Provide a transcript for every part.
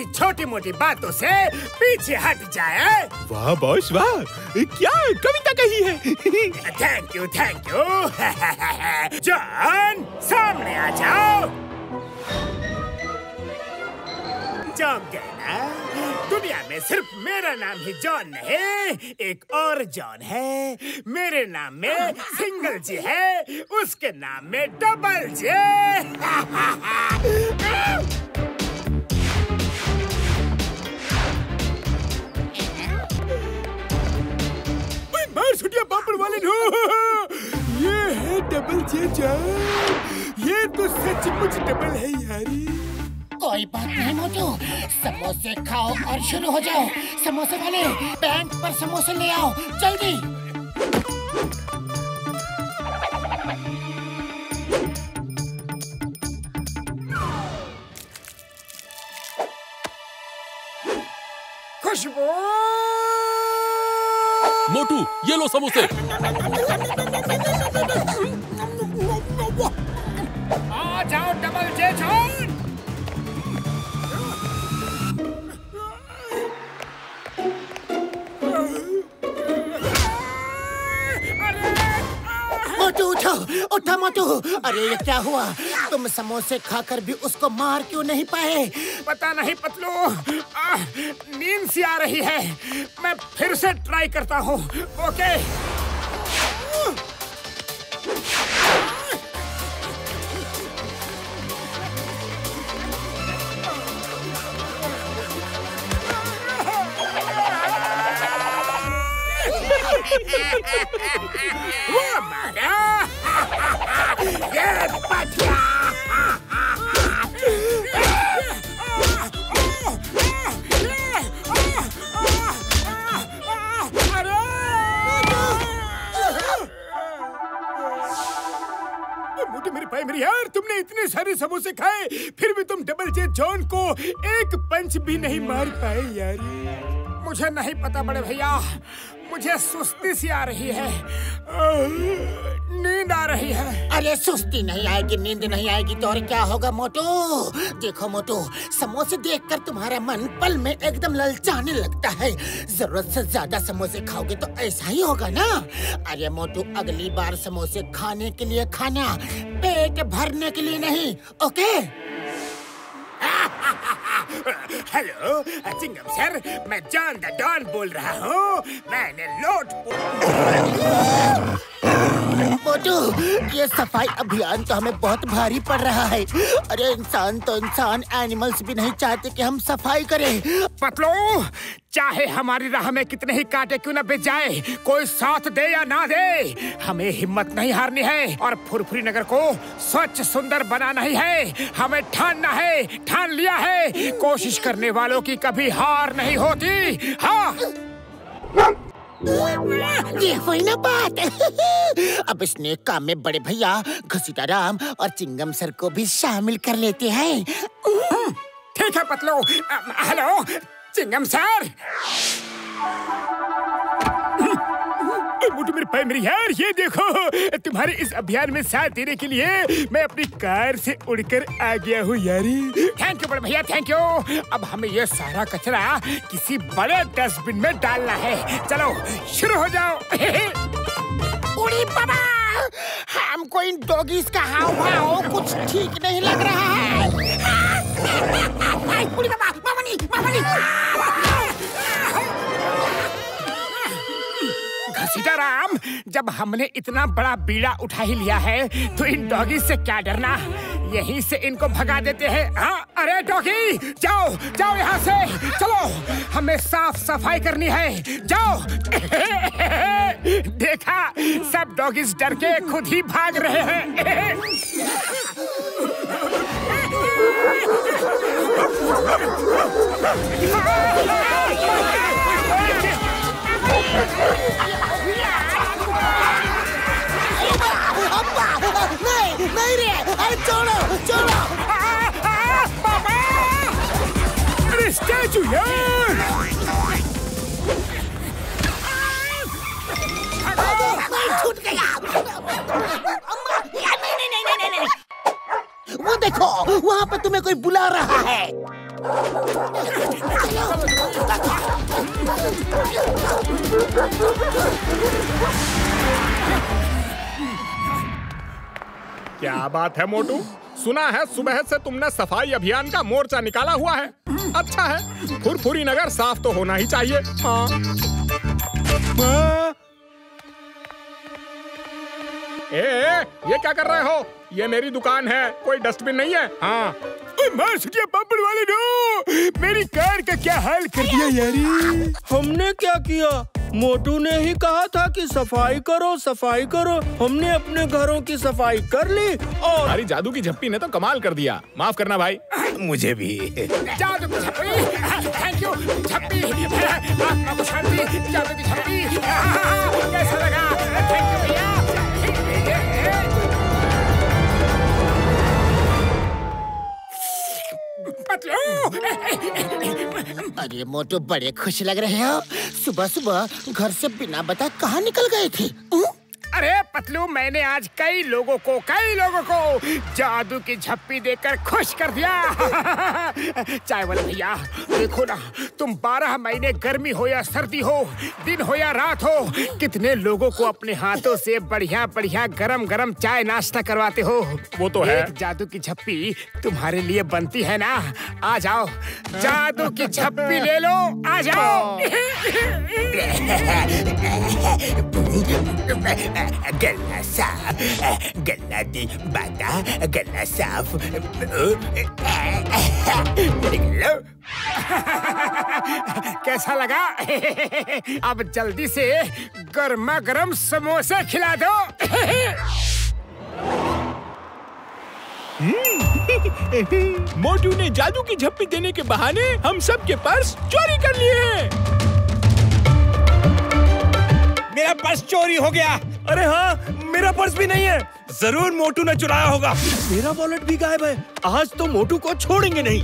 ऐसी छोटी मोटी बातों से पीछे हट जाए। वाह बॉस वाह। क्या कविता कही है? Thank you thank you John सामने आ जाओ। जॉन कहना दुनिया में सिर्फ़ मेरा नाम ही जॉन नहीं एक और जॉन है। मेरे नाम में सिंगल जी है उसके नाम में डबल जी। मार छुटिया पापड़ वाले नो ये है डबल जे ये तो सचमुच डबल है यारी। कोई बात नहीं मोटू। समोसे खाओ और शुरू हो जाओ। समोसे वाले बैंक पर समोसे ले आओ। जल्दी। मोटू ये लो समोसे। आ जाओ डबल जे मोटू उठो। उठो मोटू। अरे ये क्या हुआ? तुम समोसे खाकर भी उसको मार क्यों नहीं पाए? पता नहीं पतलू। नींद सी आ रही है। मैं फिर से ट्राई करता हूँ। ओके। तुमने इतने सारे समोसे खाए, फिर भी तुम डबल जे जॉन को एक पंच भी नहीं मार पाए, यार। मुझे नहीं पता, बड़े भैया। मुझे सुस्ती सी आ रही है। नींद आ रही है। अरे, सुस्ती नहीं आएगी, नींद नहीं आएगी तो और क्या होगा, मोटू? देखो, मोटू, समोसे देखकर तुम्हारा मन पल में एकदम ललचाने लगता है। ज़रूरत से ज़्यादा समोसे खाओगे तो ऐसा ही होगा ना? अरे, मोटू, अगली बार समोसे खाने के लिए खाना, पेट भरने के लिए नहीं, ओके? हेलो चिंगम सर मैं जॉन द डॉन बोल रहा हूँ। मैंने लोट मोटू ये सफ़ाई अभियान तो हमें बहुत भारी पड़ रहा है। अरे इंसान तो इंसान एनिमल्स भी नहीं चाहते कि हम सफ़ाई करें। पतलो चाहे हमारी राह में कितने ही कांटे क्यों न बिछ जाए कोई साथ दे या ना दे हमें हिम्मत नहीं हारनी है और फुरफुरी नगर को स्वच्छ सुंदर बनाना ही है। हमें ठानना है ठान लिया है। कोशिश करने वालों की कभी हार नहीं होती। हाँ। ये हुई ना बात। अब इसने काम में बड़े भैया घसीटा राम और चिंगम सर को भी शामिल कर लेते हैं। ठीक है, पतलो। Hello, Chingum sir. मोटू मेरे भाई मेरी यार ये देखो। तुम्हारे इस अभियान में साथ देने के लिए मैं अपनी कार से उड़कर आ गया हूँ यारी। थैंक यू बड़े भैया थैंक यू अब हमें ये सारा कचरा किसी बड़े डस्टबिन में डालना है। चलो शुरू हो जाओ। उड़ी बाबा! हमको इन डॉगीज का हाव भाव कुछ ठीक नहीं लग रहा है। उड़ी बाबा! राम, जब हमने इतना बड़ा बीड़ा उठा ही लिया है तो इन डॉगी से क्या डरना? यहीं से इनको भगा देते हैं। हाँ अरे डॉगी, जाओ जाओ यहाँ से, चलो, हमें साफ़ सफ़ाई करनी है, जाओ। देखा, सब डॉगीज डर के खुद ही भाग रहे हैं। अब्बा छोड़ो छोड़ो पापा वो देखो वहाँ पर तुम्हें कोई बुला रहा है क्या बात है मोटू? सुना है सुबह से तुमने सफ़ाई अभियान का मोर्चा निकाला हुआ है। अच्छा है फुरफुरी नगर साफ़ तो होना ही चाहिए। हाँ। ए, ए, ये क्या कर रहे हो? ये मेरी दुकान है कोई डस्टबिन नहीं है? हाँ। ओए पापड़ वाले नो मेरी कार का क्या हाल कर दिया यारी? हमने क्या किया? मोटू ने ही कहा था कि सफ़ाई करो सफ़ाई करो। हमने अपने घरों की सफ़ाई कर ली और हमारी जादू की झप्पी ने तो कमाल कर दिया। माफ़ करना भाई। मुझे भी। जादू की झप्पी। Thank you झप्पी। आत्मा को शांति। जादू की झप्पी। कैसा लगा? थैंक यू भैया। अरे मोटू बड़े खुश लग रहे हो। सुबह सुबह घर से बिना बताए कहाँ निकल गए थे हम्म? अरे पतलू मैंने आज कई लोगों को कई लोगों को जादू की झप्पी देकर खुश कर दिया। चाय वाले भैया देखो ना तुम बारह महीने गर्मी हो या सर्दी हो दिन हो या रात हो कितने लोगों को अपने हाथों से बढ़िया बढ़िया गरम गरम चाय नाश्ता करवाते हो? वो तो है। जादू की झप्पी तुम्हारे लिए बनती है ना? आ जाओ जादू की झप्पी ले लो आ जाओ। गला साफ़ गला दी बाता गला साफ़ कैसा लगा? अब जल्दी से गर्मा गर्म समोसे खिला दो। मोटू ने जादू की झप्पी देने के बहाने हम सब के पर्स चोरी कर लिए मेरा पर्स चोरी हो गया। अरे हाँ मेरा पर्स भी नहीं है। ज़रूर मोटू ने चुराया होगा। मेरा वॉलेट भी गायब है। आज तो मोटू को छोड़ेंगे नहीं।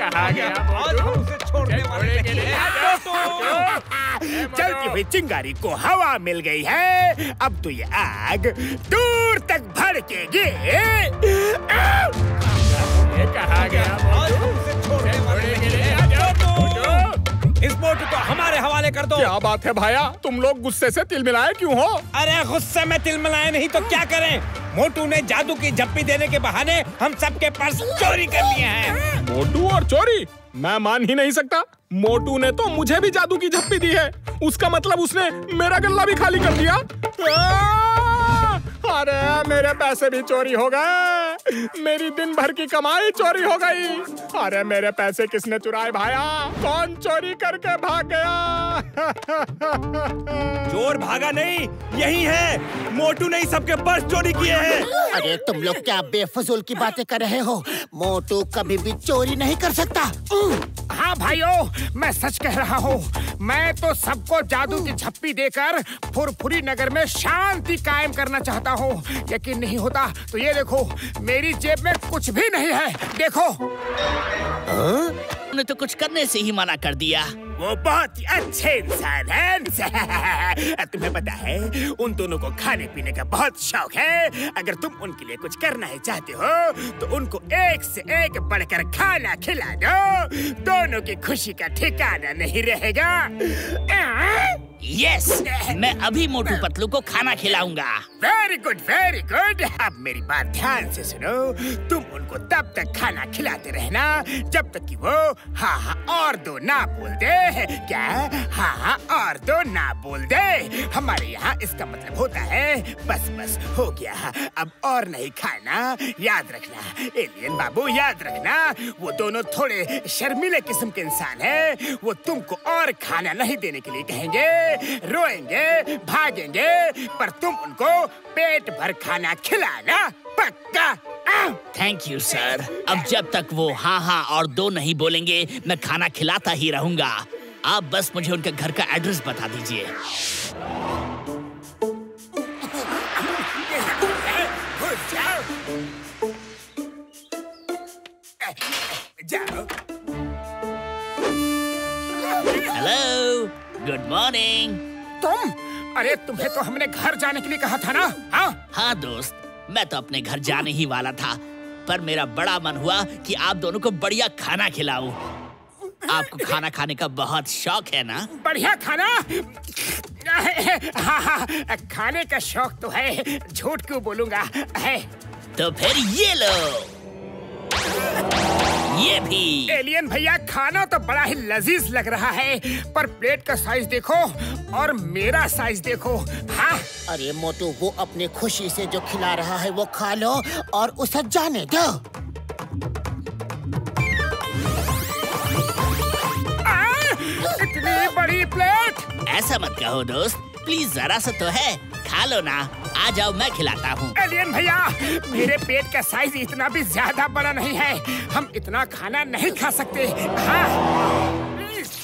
कहा चलती हुई चिंगारी को हवा मिल गई है। अब तो ये आग दूर तक भड़केगी। कहा गया इस मोटू को हमारे हवाले कर दो। क्या बात है भाया? तुम लोग गुस्से से तिल मिलाए क्यों हो? अरे गुस्से में तिल मिलाए नहीं तो क्या करें? मोटू ने जादू की झप्पी देने के बहाने हम सबके पर्स चोरी कर लिए हैं। मोटू और चोरी? मैं मान ही नहीं सकता। मोटू ने तो मुझे भी जादू की झप्पी दी है। उसका मतलब उसने मेरा गल्ला भी खाली कर दिया। अरे मेरे पैसे भी चोरी हो गए। मेरी दिन भर की कमाई चोरी हो गई। अरे मेरे पैसे किसने चुराए भाया? कौन चोरी करके भाग गया? चोर भागा नहीं यही है। मोटू ने ही सबके पर्स चोरी किए हैं। अरे तुम लोग क्या बेफजूल की बातें कर रहे हो? मोटू कभी भी चोरी नहीं कर सकता। हाँ भाइयों मैं सच कह रहा हूँ। मैं तो सबको जादू की झप्पी देकर फुरफुरी नगर में शांति कायम करना चाहता हूँ। यकीन नहीं होता तो ये देखो मेरी जेब में कुछ भी नहीं है। देखो। उन्हें तो कुछ करने से ही मना कर दिया। वो बहुत ही अच्छे इंसान हैं। तुम्हें पता है उन दोनों को खाने पीने का बहुत शौक है। अगर तुम उनके लिए कुछ करना ही चाहते हो तो उनको एक से एक बढ़कर खाना खिला दो। दोनों की खुशी का ठिकाना नहीं रहेगा। यस मैं अभी मोटू पतलू को खाना खिलाऊँगा। वेरी गुड वेरी गुड अब मेरी बात ध्यान से सुनो। तुम उनको तब तक खाना खिलाते रहना जब तक कि वो हाँ हाँ और दो ना बोलते। क्या ना बोल दे। हमारे यहाँ इसका मतलब होता है, बस बस, हो गया। अब और नहीं खाना, याद रखना। एलियन बाबू, याद रखना। वो दोनों थोड़े शर्मीले किस्म के इंसान हैं। वो तुमको और खाना नहीं देने के लिए कहेंगे। रोएँगे, भागेंगे, पर तुम उनको पेट भर खाना खिलाना पक्का। थैंक यू सर अब जब तक वो हाँ हाँ और दो नहीं बोलेंगे, मैं खाना खिलाता ही रहूँगा। आप बस मुझे उनके घर का एड्रेस बता दीजिए। हेलो गुड मॉर्निंग तुम? अरे तुम्हें तो हमने घर जाने के लिए कहा था ना? हाँ? हाँ दोस्त मैं तो अपने घर जाने ही वाला था पर मेरा बड़ा मन हुआ कि आप दोनों को बढ़िया खाना खिलाऊं। आपको खाना खाने का बहुत शौक है ना? बढ़िया खाना। हाँ हाँ खाने का शौक तो है। झूठ क्यों बोलूँगा? है। तो फिर ये लो। ये भी। एलियन भैया खाना तो बड़ा ही लजीज लग रहा है पर प्लेट का साइज़ देखो और मेरा साइज़ देखो। हाँ। अरे मोटू वो अपने खुशी से जो खिला रहा है वो खा लो और उसे जाने दो। ऐसा मत कहो दोस्त। प्लीज़ जरा सा तो है। खा लो ना। आ जाओ मैं खिलाता हूँ। एलियन भैया मेरे पेट का साइज़ इतना भी ज़्यादा बड़ा नहीं है। हम इतना खाना नहीं खा सकते। हाँ। प्लीज़।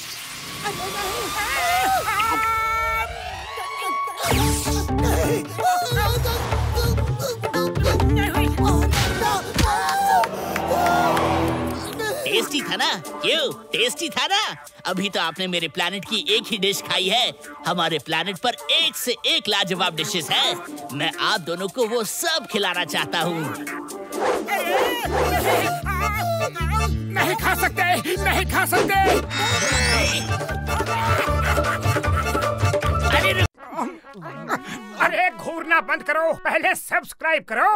टेस्टी था ना? क्यों? टेस्टी था ना? अभी तो आपने मेरे प्लानिट की एक ही डिश खाई है। हमारे प्लानिट पर एक से एक लाजवाब डिशेस है। मैं आप दोनों को वो सब खिलाना चाहता हूँ। नहीं खा सकते नहीं खा सकते। अरे अरे घूरना बंद करो। पहले सब्सक्राइब करो।